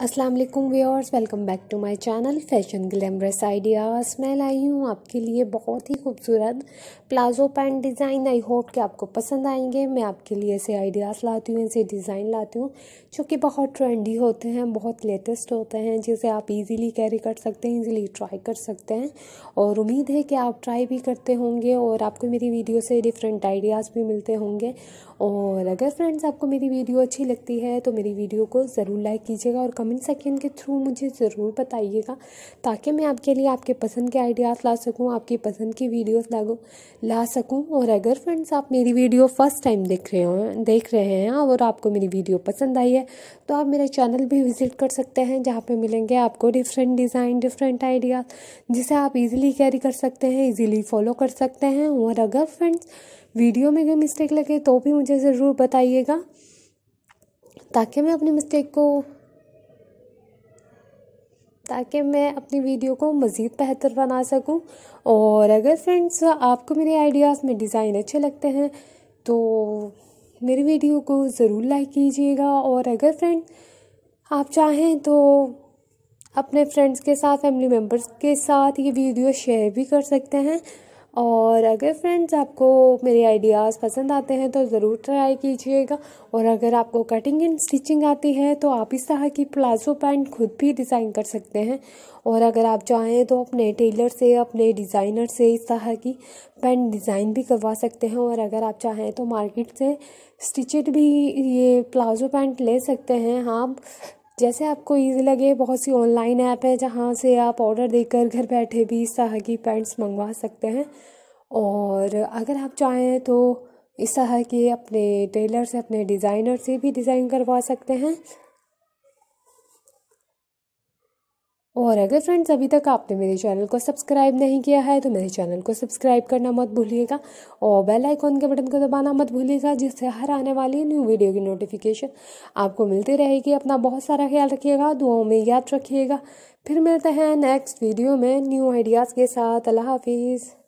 अस्सलाम वालेकुम viewers, welcome back to my channel fashion glamorous ideas. मैं लाई हूँ आपके लिए बहुत ही खूबसूरत palazzo pant design. I hope कि आपको पसंद आएँगे। मैं आपके लिए ऐसे आइडियाज़ लाती हूँ, ऐसे डिज़ाइन लाती हूँ, जो कि बहुत ट्रेंडी होते हैं, बहुत लेटेस्ट होते हैं, जिसे आप इजीली कैरी कर सकते हैं इजीली ट्राई कर सकते हैं। और उम्मीद है कि आप ट्राई भी करते होंगे और आपको मेरी वीडियो से डिफरेंट आइडियाज़ भी मिलते होंगे। और अगर फ्रेंड्स आपको मेरी वीडियो अच्छी लगती है तो मेरी वीडियो को ज़रूर लाइक कीजिएगा और कमेंट सेक्शन के थ्रू मुझे ज़रूर बताइएगा, ताकि मैं आपके लिए आपके पसंद के आइडियाज़ ला सकूँ, आपकी पसंद की वीडियोस लागू, ला सकूँ। और अगर फ्रेंड्स आप मेरी वीडियो फ़र्स्ट टाइम देख रहे हो, देख रहे हैं और आपको मेरी वीडियो पसंद आई है तो आप मेरे चैनल भी विज़िट कर सकते हैं, जहाँ पर मिलेंगे आपको डिफरेंट डिज़ाइन, डिफरेंट आइडियाज़, जिसे आप ईज़िली कैरी कर सकते हैं ईज़िली फॉलो कर सकते हैं। और अगर फ्रेंड्स वीडियो में कोई मिस्टेक लगे तो भी मुझे ज़रूर बताइएगा, ताकि मैं अपनी मिस्टेक को ताकि मैं अपनी वीडियो को मज़ीद बेहतर बना सकूँ। और अगर फ्रेंड्स आपको मेरे आइडियाज़ में डिज़ाइन अच्छे लगते हैं तो मेरी वीडियो को ज़रूर लाइक कीजिएगा। और अगर फ्रेंड आप चाहें तो अपने फ्रेंड्स के साथ फैमिली मेंबर्स के साथ ये वीडियो शेयर भी कर सकते हैं। और अगर फ्रेंड्स आपको मेरे आइडियाज़ पसंद आते हैं तो ज़रूर ट्राई कीजिएगा। और अगर आपको कटिंग एंड स्टिचिंग आती है तो आप इस तरह की प्लाजो पैंट खुद भी डिज़ाइन कर सकते हैं। और अगर आप चाहें तो अपने टेलर से, अपने डिज़ाइनर से इस तरह की पैंट डिज़ाइन भी करवा सकते हैं। और अगर आप चाहें तो मार्केट से स्टिचड भी ये प्लाजो पैंट ले सकते हैं। हाँ जैसे आपको ईजी लगे, बहुत सी ऑनलाइन ऐप है जहाँ से आप ऑर्डर देकर घर बैठे भी इस तरह की पैंट्स मंगवा सकते हैं। और अगर आप चाहें तो इस तरह के अपने टेलर से, अपने डिज़ाइनर से भी डिज़ाइन करवा सकते हैं। और अगर फ्रेंड्स अभी तक आपने मेरे चैनल को सब्सक्राइब नहीं किया है तो मेरे चैनल को सब्सक्राइब करना मत भूलिएगा और बेल आइकॉन के बटन को दबाना मत भूलिएगा, जिससे हर आने वाली न्यू वीडियो की नोटिफिकेशन आपको मिलती रहेगी। अपना बहुत सारा ख्याल रखिएगा, दुआओं में याद रखिएगा। फिर मिलते हैं नेक्स्ट वीडियो में न्यू आइडियाज़ के साथ। अल्लाह हाफिज़।